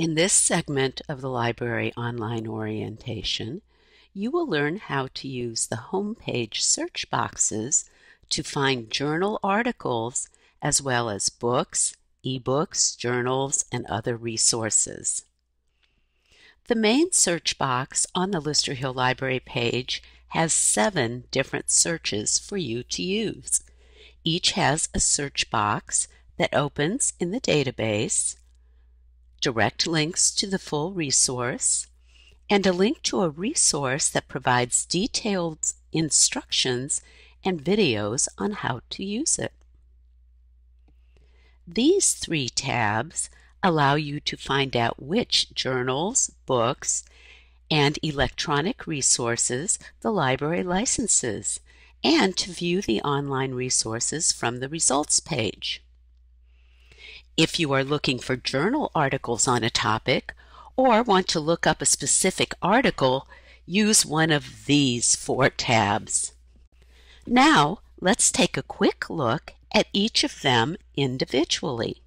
In this segment of the library online orientation, you will learn how to use the homepage search boxes to find journal articles as well as books, ebooks, journals, and other resources. The main search box on the Lister Hill Library page has seven different searches for you to use. Each has a search box that opens in the database, direct links to the full resource, and a link to a resource that provides detailed instructions and videos on how to use it. These three tabs allow you to find out which journals, books, and electronic resources the library licenses, and to view the online resources from the results page. If you are looking for journal articles on a topic, or want to look up a specific article, use one of these four tabs. Now, let's take a quick look at each of them individually.